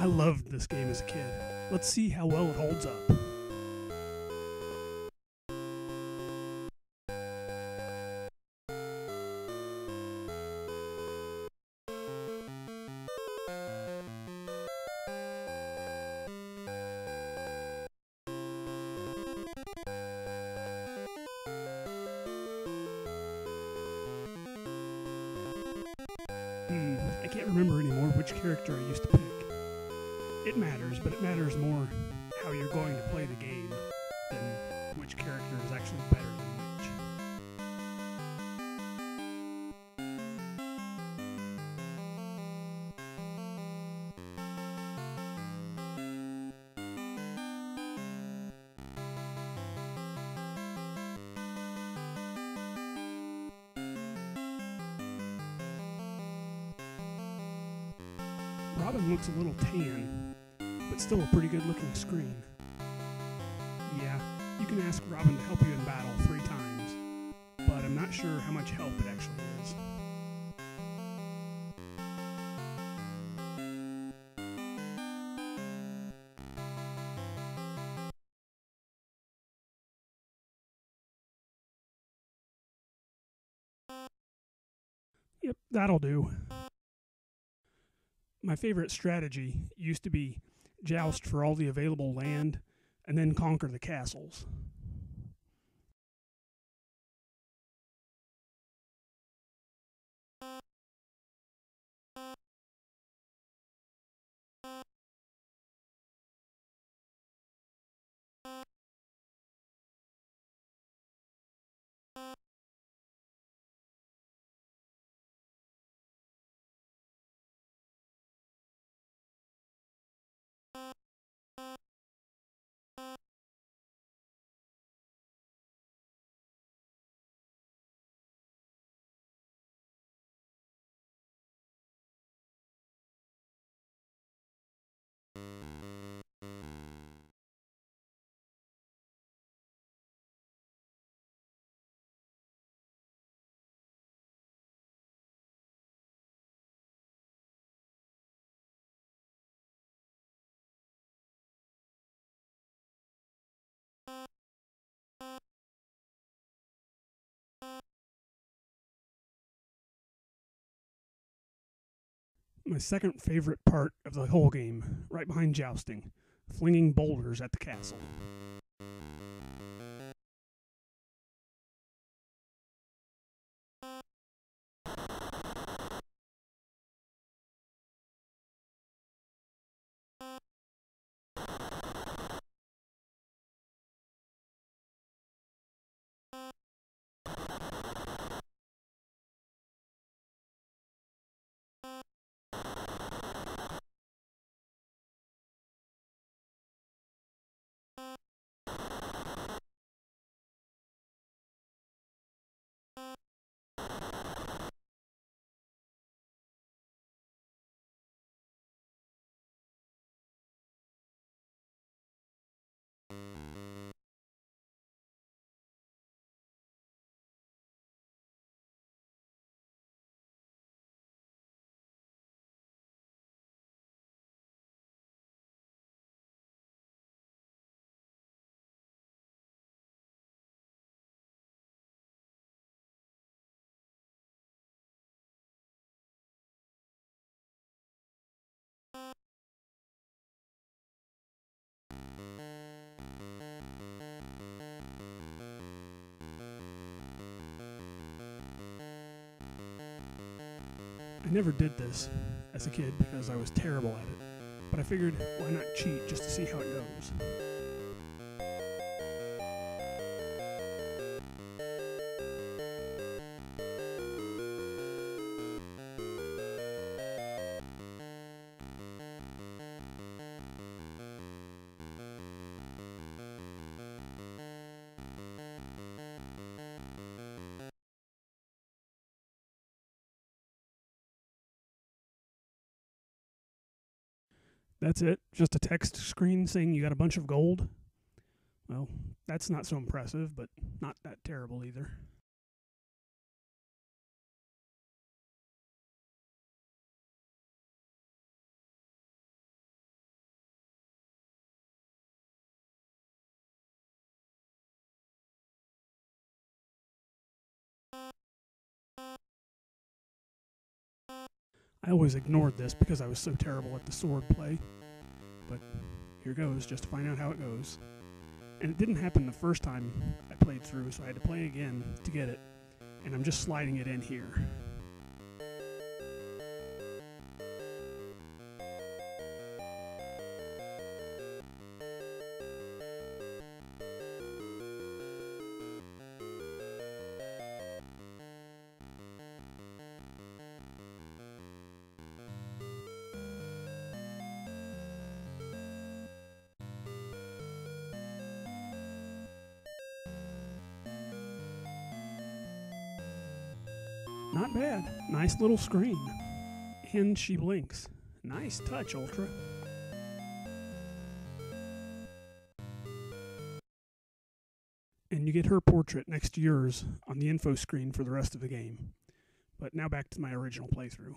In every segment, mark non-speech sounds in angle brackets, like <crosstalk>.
I loved this game as a kid. Let's see how well it holds up. Hmm, I can't remember anymore which character I used to pick. It matters, but it matters more how you're going to play the game than which character is actually better than which. Robin looks a little tan, still a pretty good looking screen. Yeah, you can ask Robin to help you in battle three times, but I'm not sure how much help it actually is. Yep, that'll do. My favorite strategy used to be joust for all the available land and then conquer the castles. My second favorite part of the whole game, right behind jousting, flinging boulders at the castle. I never did this as a kid because I was terrible at it, but I figured why not cheat just to see how it goes. That's it? Just a text screen saying you got a bunch of gold? Well, that's not so impressive, but not that terrible either. I always ignored this because I was so terrible at the sword play. But here goes, just to find out how it goes. And it didn't happen the first time I played through, so I had to play again to get it. And I'm just sliding it in here. Not bad. Nice little screen. And she blinks. Nice touch, Ultra. And you get her portrait next to yours on the info screen for the rest of the game. But now back to my original playthrough.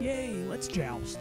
Yay, let's joust.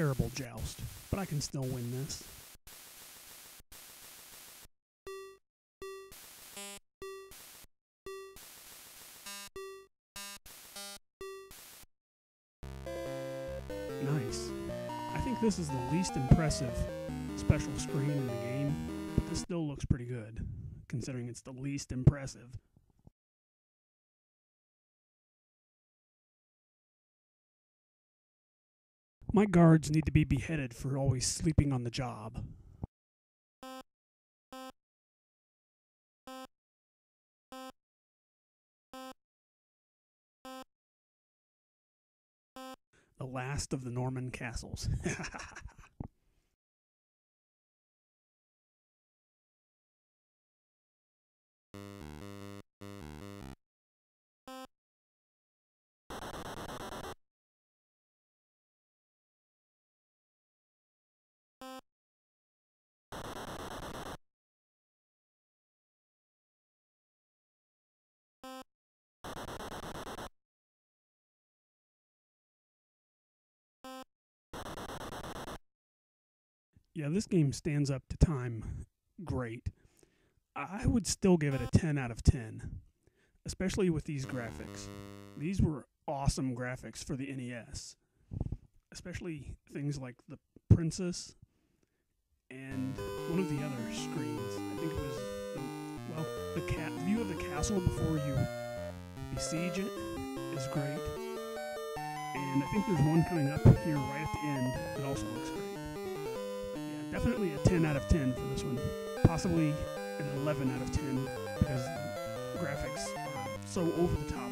Terrible joust, but I can still win this. Nice. I think this is the least impressive special screen in the game, but this still looks pretty good, considering it's the least impressive. My guards need to be beheaded for always sleeping on the job. The last of the Norman castles. <laughs> yeah, this game stands up to time great. I would still give it a 10 out of 10, especially with these graphics. These were awesome graphics for the NES, especially things like the Princess and one of the other screens. I think it was the, well, the view of the castle before you besiege it is great. And I think there's one coming up here right at the end that also looks great. Yeah, definitely a 10 out of 10 for this one. Possibly an 11 out of 10 because graphics are so over the top